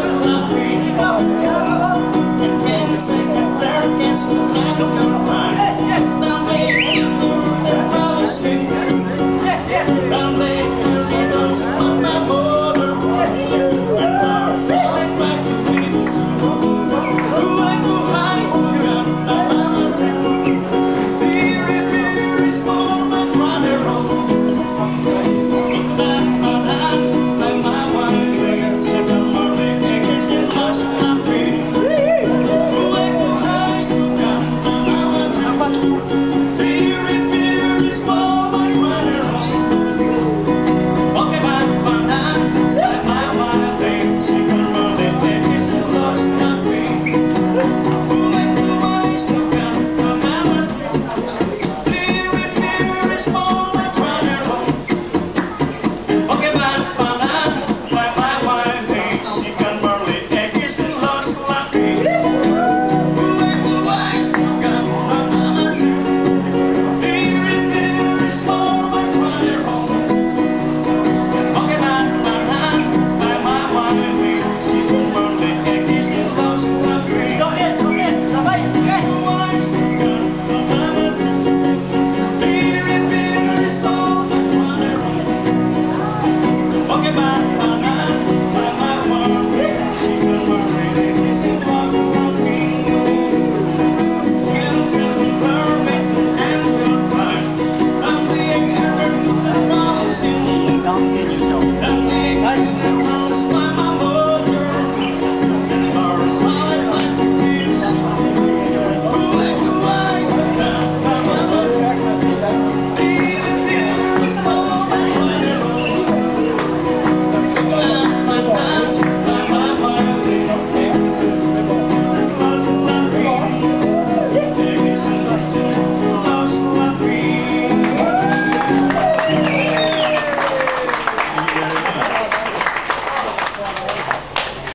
was my dream. Don't